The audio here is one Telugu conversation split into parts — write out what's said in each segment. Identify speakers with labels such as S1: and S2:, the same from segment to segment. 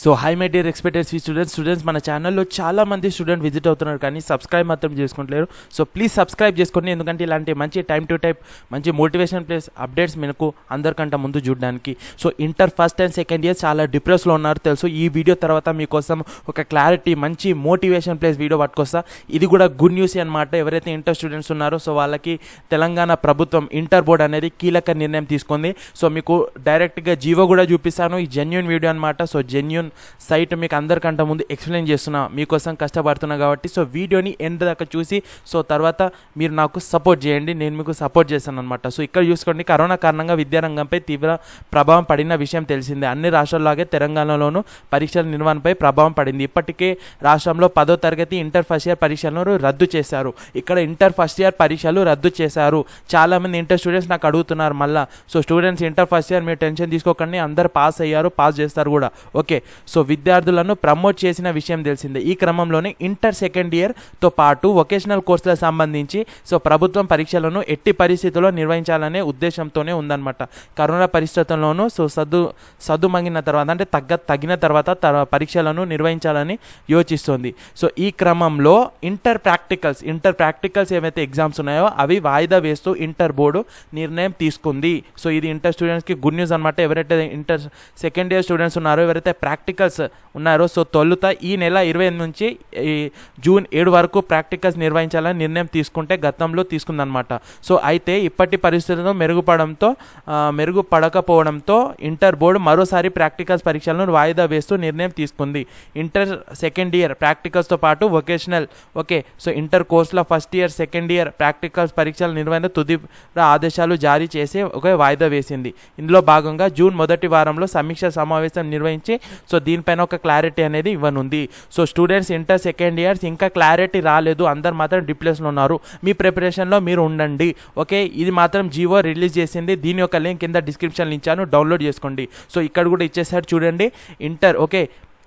S1: So hi my dear expected see students students మన ఛానల్లో చాలా మంది స్టూడెంట్ విజిట్ అవుతున్నారు కానీ సబ్స్క్రైబ్ మాత్రం చేసుకుంటలేరు. సో ప్లీజ్ సబ్స్క్రైబ్ చేసుకోండి. ఎందుకంటే ఇలాంటి మంచి టైం టు టైప్ మంచి మోటివేషన్ ప్లేస్ అప్డేట్స్ మీకు అందరికంటే ముందు చూడడానికి. So inter first and second year చాలా డిప్రెస్లో ఉన్నారు. తెలుసు ఈ వీడియో తర్వాత మీకోసం ఒక క్లారిటీ మంచి మోటివేషన్ ప్లేస్ వీడియో పట్టుకొస్తా. ఇది కూడా గుడ్ న్యూస్ అనమాట ఎవరైతే ఇంటర్ స్టూడెంట్స్ ఉన్నారో సో వాళ్ళకి తెలంగాణ ప్రభుత్వం ఇంటర్ బోర్డ్ అనేది కీలక నిర్ణయం తీసుకుంది. సో మీకు డైరెక్ట్గా జీవో కూడా చూపిస్తాను. ఈ జెన్యున్ వీడియో అనమాట సో జెన్యున్ సైట్ మీకు అందరికంటే ముందు ఎక్స్ప్లెయిన్ చేస్తున్నా. మీకోసం కష్టపడుతున్నా కాబట్టి సో వీడియోని ఎండ్ దాకా చూసి సో తర్వాత మీరు నాకు సపోర్ట్ చేయండి. నేను మీకు సపోర్ట్ చేస్తాను అనమాట సో ఇక్కడ చూసుకోండి కరోనా కారణంగా విద్యారంగంపై తీవ్ర ప్రభావం పడిన విషయం తెలిసిందే. అన్ని రాష్ట్రాల్లాగే తెలంగాణలోనూ పరీక్షల నిర్వహణపై ప్రభావం పడింది. ఇప్పటికే రాష్ట్రంలో పదో తరగతి ఇంటర్ ఫస్ట్ ఇయర్ పరీక్షలను రద్దు చేశారు. ఇక్కడ ఇంటర్ ఫస్ట్ ఇయర్ పరీక్షలు రద్దు చేశారు. చాలామంది ఇంటర్ స్టూడెంట్స్ నాకు అడుగుతున్నారు మళ్ళీ. So students inter first year మీరు టెన్షన్ తీసుకోకండి. అందరు పాస్ అయ్యారు పాస్ చేస్తారు కూడా. ఓకే. సో విద్యార్థులను ప్రమోట్ చేసిన విషయం తెలిసిందే. ఈ క్రమంలోనే ఇంటర్ సెకండ్ ఇయర్తో పాటు వొకేషనల్ కోర్సులకు సంబంధించి సో ప్రభుత్వం పరీక్షలను ఎట్టి పరిస్థితుల్లో నిర్వహించాలనే ఉద్దేశంతోనే ఉందన్నమాట. కరోనా పరిస్థితుల్లోనూ సో సద్దు సద్దుమగిన తర్వాత అంటే తగ్గ తగిన తర్వాత పరీక్షలను నిర్వహించాలని యోచిస్తోంది. సో ఈ క్రమంలో ఇంటర్ ప్రాక్టికల్స్ ఇంటర్ ప్రాక్టికల్స్ ఏవైతే ఎగ్జామ్స్ ఉన్నాయో అవి వాయిదా వేస్తూ ఇంటర్ బోర్డు నిర్ణయం తీసుకుంది. సో ఇది ఇంటర్ స్టూడెంట్స్కి గుడ్ న్యూస్ అనమాట ఎవరైతే ఇంటర్ సెకండ్ ఇయర్ స్టూడెంట్స్ ఉన్నారో ఎవరైతే ప్రాక్టికల్స్ ఉన్నారో. సో తొలుత ఈ నెల ఇరవై ఎనిమిది నుంచి ఈ జూన్ ఏడు వరకు ప్రాక్టికల్స్ నిర్వహించాలని నిర్ణయం తీసుకుంటే గతంలో తీసుకుందనమాట సో అయితే ఇప్పటి పరిస్థితుల్లో మెరుగుపడంతో మెరుగుపడకపోవడంతో ఇంటర్ బోర్డు మరోసారి ప్రాక్టికల్స్ పరీక్షలను వాయిదా వేస్తూ నిర్ణయం తీసుకుంది. ఇంటర్ సెకండ్ ఇయర్ ప్రాక్టికల్స్తో పాటు వొకేషనల్ ఓకే సో ఇంటర్ కోర్సుల first year second year practicals పరీక్షల నిర్వహణ తుది ఆదేశాలు జారీ చేసి ఒక వాయిదా వేసింది. ఇందులో భాగంగా జూన్ మొదటి వారంలో సమీక్ష సమావేశం నిర్వహించి సో సో దీనిపైన ఒక క్లారిటీ అనేది ఇవ్వనుంది. So students inter second years ఇంకా క్లారిటీ రాలేదు. అందరు మాత్రం డిప్లెస్లో ఉన్నారు. మీ ప్రిపరేషన్లో మీరు ఉండండి. ఓకే ఇది మాత్రం జియో రిలీజ్ చేసింది. దీని యొక్క లింక్ కింద డిస్క్రిప్షన్లో ఇచ్చాను. డౌన్లోడ్ చేసుకోండి. సో ఇక్కడ కూడా ఇచ్చేసారు చూడండి. Inter okay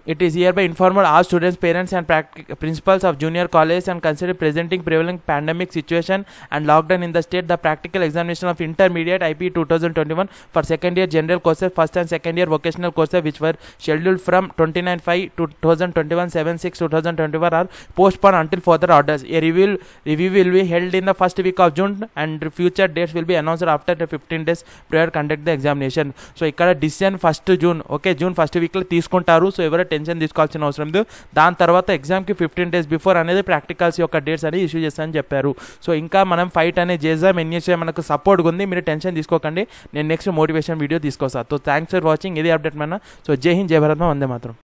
S1: It is hereby informed all students, parents, and prac- principals of junior colleges and consider presenting prevailing pandemic situation and lockdown in the state. The practical examination of intermediate IP 2021 for second year general courses, first and second year vocational courses, which were scheduled from 29 5 2021 7 6 2021 are postponed until further orders. A review review will be held in the first week of June, and future dates will be announced after the 15 days prior conduct the examination. So ఇక్కడ decision first June okay June first వీక్లో తీసుకుంటారు సో ఎవరు టెన్షన్ తీసుకోవాల్సిన అవసరం లేదు. దాని తర్వాత ఎగ్జామ్కి ఫిఫ్టీన్ డేస్ బిఫోర్ అనేది ప్రాక్టికల్స్ యొక్క డేట్స్ అనేది ఇష్యూ చేస్తానని చెప్పారు. సో ఇంకా మనం ఫైట్ అనేది చేద్దాం ఎన్ఎస్ఏ మనకు సపోర్ట్గా ఉంది మీరు టెన్షన్ తీసుకోకండి. నేను నెక్స్ట్ మోటివేషన్ వీడియో తీసుకొస్తాను సో థ్యాంక్స్ ఫర్ వాచింగ్ ఇది అప్డేట్ మన. సో జై హింద్ జై భారత్ వందే మాత్రం.